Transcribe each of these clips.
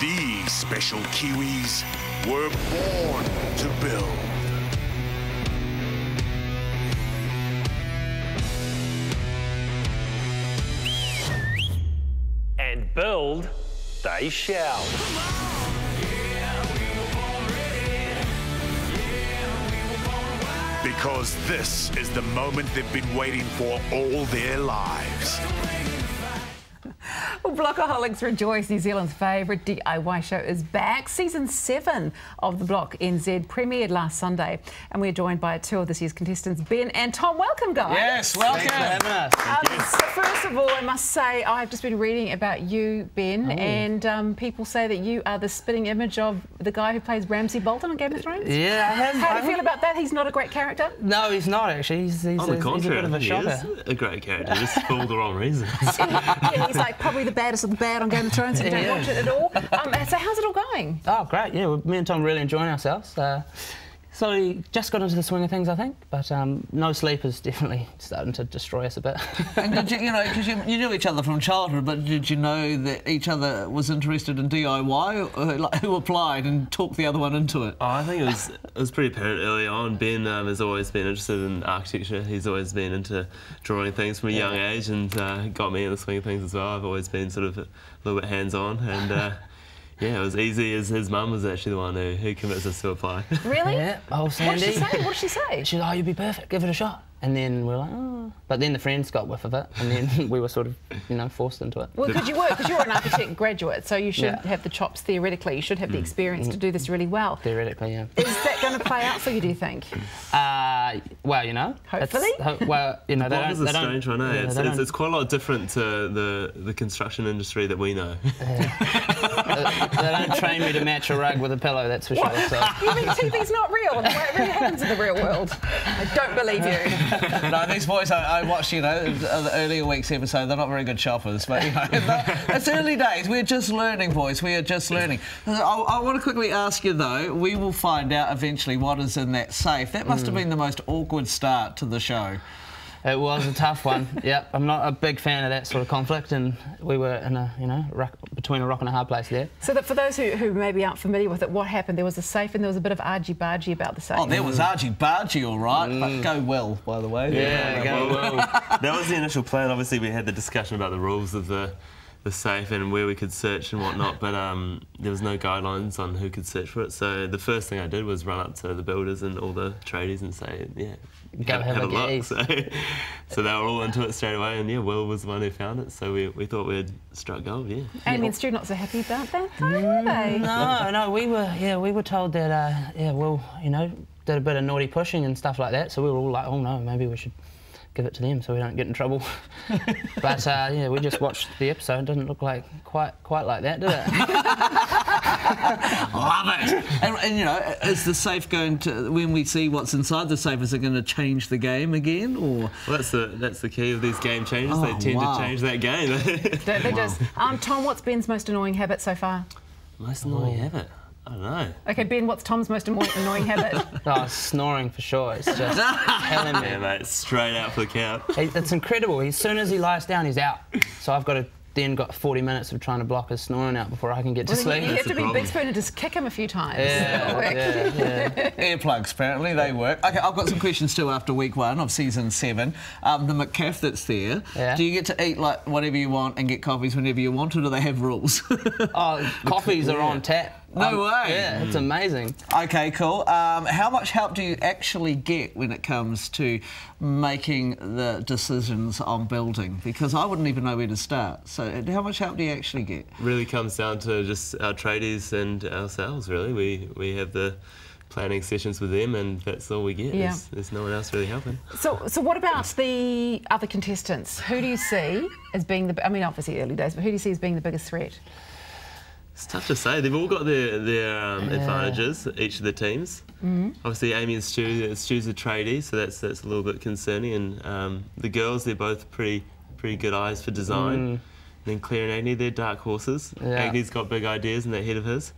These special Kiwis were born to build. And build they shall. Because this is the moment they've been waiting for all their lives. Well, Blockaholics rejoice. New Zealand's favourite DIY show is back. Season 7 of the Block NZ premiered last Sunday. And we're joined by two of this year's contestants, Ben and Tom. Welcome, guys. Yes, welcome. Um, so first of all, I must say, I've just been reading about you, Ben, and um, people say that you are the spitting image of the guy who plays Ramsay Bolton on Game of Thrones. Yeah, I have. How do you feel about that? He's not a great character? No, he's not actually. He's, he's, On the a, he's a contrary, bit of a he is a great character, just for all the wrong reasons. yeah, he's like probably the baddest of the bad on Game of Thrones. If you don't Yeah. watch it at all. Um, so how's it all going? Oh, great. Yeah, well, me and Tom really enjoying ourselves. Uh, so we just got into the swing of things, I think. But um, no sleep is definitely starting to destroy us a bit. And did you, you know, because you, you knew each other from childhood, but did you know that each other was interested in DIY? Or, like, who applied and talked the other one into it? Oh, I think it was it was pretty apparent early on. Ben um, has always been interested in architecture. He's always been into drawing things from a young age, and uh, got me in the swing of things as well. I've always been sort of a little bit hands-on, and uh, yeah, it was easy. As his mum was actually the one who, who convinced us to apply. Really? yeah, oh, What did she say? What did she say? She's like, oh, you'd be perfect. Give it a shot. And then we are like, oh. But then the friends got whiff of it, and then we were sort of, you know, forced into it. Well, because you were, because you're an architect graduate, so you should Yeah. have the chops theoretically. You should have the experience to do this really well. Theoretically, yeah. Is that going to play out for you? Do you think? Uh, well, you know. Hopefully. ho- well, you know, they Block don't. is a strange one, eh? yeah, it's, it's, it's quite a lot different to the, the construction industry that we know. they don't train me to match a rug with a pillow, that's for sure. So. You mean TV's not real? The way it really happens in the real world. I don't believe you. no, these boys, I, I watched, you know, the earlier week's episode, they're not very good shoppers, but, you know, it's early days. We're just learning, boys. We are just learning. I, I want to quickly ask you, though, we will find out eventually what is in that safe. That must have hmm. been the most awkward start to the show. It was a tough one. yep, I'm not a big fan of that sort of conflict, and we were in a, you know, rock, between a rock and a hard place there. So that for those who, who maybe aren't familiar with it, what happened? There was a safe and there was a bit of argy-bargy about the safe. Oh, there was argy bargy, all right. But mm. go well, by the way. Yeah, go well, that was the initial plan. Obviously, we had the discussion about the rules of the the safe and where we could search and whatnot, but um, there was no guidelines on who could search for it. So the first thing I did was run up to the builders and all the tradies and say, "Yeah, Go have a look." So, so they were all into it straight away, and yeah, Will was the one who found it. So we, we thought we'd struck gold. Yeah. Amy and Stu not so happy about that, though, were they? No, no, we were, yeah, we were told that, uh, yeah, Will, you know, did a bit of naughty pushing and stuff like that. So we were all like, oh no, maybe we should give it to them so we don't get in trouble. but uh, yeah, we just watched the episode. It didn't look like quite quite like that, did it? Love it. And, and, you know, is the safe going to, when we see what's inside the safe, is it going to change the game again? Or Well, that's the that's the key of these game changes. they Oh, tend wow. to change that game. Don't they just? Um, Tom, what's Ben's most annoying habit so far? Most annoying habit. I don't know. Okay, Ben, what's Tom's most annoying annoying habit? oh, snoring for sure. It's just killing me. Yeah, mate, straight out for the count. He- It's incredible. As soon as he lies down, he's out. So I've got to then got 40 minutes of trying to block his snoring out before I can get to Well, sleep. you, you have to be problem. big spoon and just kick him a few times. Yeah, Quick. yeah, yeah. earplugs, apparently, they work. Okay, I've got some questions too after week one of season seven. Um, the McCaff that's there, Yeah. do you get to eat like whatever you want and get coffees whenever you want, or do they have rules? Oh, coffees are on tap. No way. Yeah, it's amazing. Okay, cool. Um, how much help do you actually get when it comes to making the decisions on building? Because I wouldn't even know where to start. So, uh, how much help do you actually get? really comes down to just our tradies and ourselves. Really, we we have the planning sessions with them, and that's all we get. Yeah. There's, there's no one else really helping. So, so what about the other contestants? Who do you see as being the? I mean, obviously early days, but who do you see as being the biggest threat? It's tough to say. They've all got their their um, advantages. Each of the teams. Mm-hmm. Obviously, Amy and Stu. Stu's a tradie, so that's that's a little bit concerning. And um, the girls, they're both pretty pretty good eyes for design. And then Claire and Agni, they're dark horses. Mm. Yeah. Agni's got big ideas in that head of his.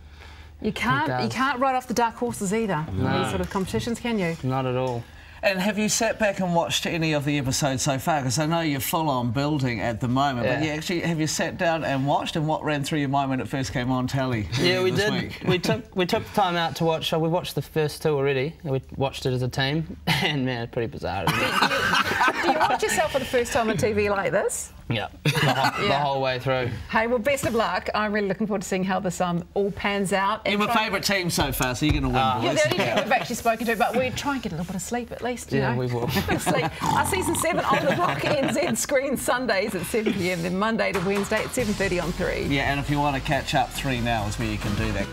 You can't. You can't write off the dark horses either. in These sort of competitions, can you? Not at all. And have you sat back and watched any of the episodes so far? Because I know you're full on building at the moment, but Yeah. you actually have you sat down and watched? And what ran through your mind when it first came on telly? Yeah, we this did. week? We took we took the time out to watch. Uh, we watched the first two already. We watched it as a team, and man, pretty bizarre. Isn't it? Do you watch yourself for the first time on TV like this? Yeah, the whole, the whole way through. Hey, well, best of luck. I'm really looking forward to seeing how this um, all pans out. You're my favourite team so far, so you're going to win, Yeah, the only team we've actually spoken to, but we try and get a little bit of sleep at least. You Yeah, know? we will. Sleep. Our season seven on the block NZ screen Sundays at 7 pm, then Monday to Wednesday at 7:30 on three. Yeah, and if you want to catch up, three now is where you can do that.